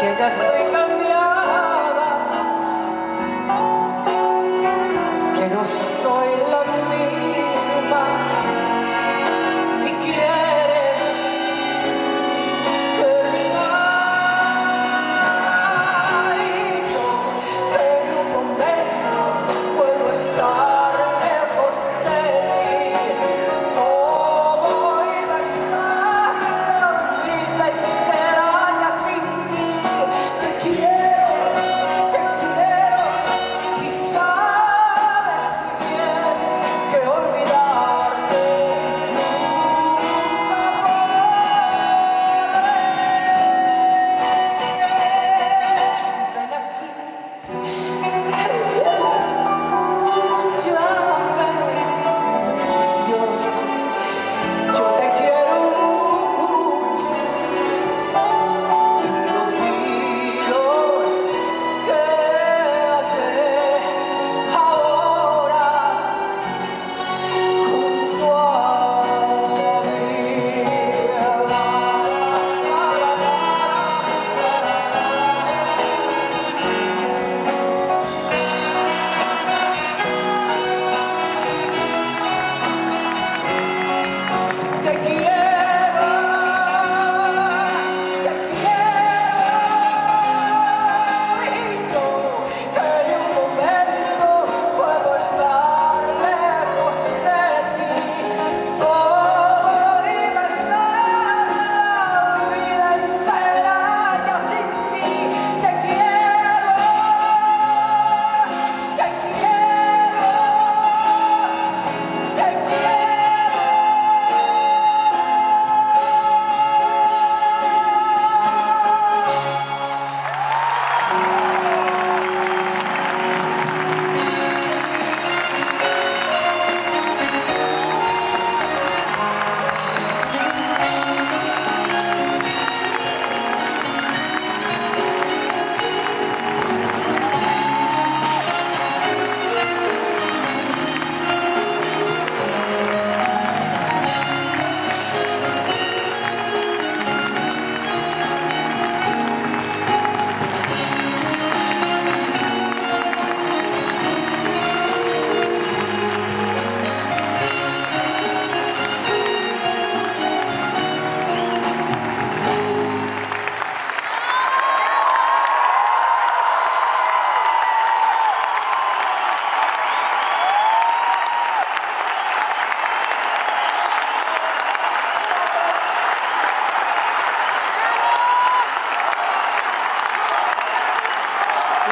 que ya estoy cambiada, que no soy la misma.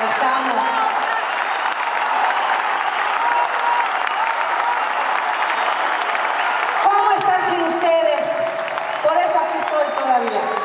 Los ¿Cómo estar sin ustedes? Por eso aquí estoy todavía.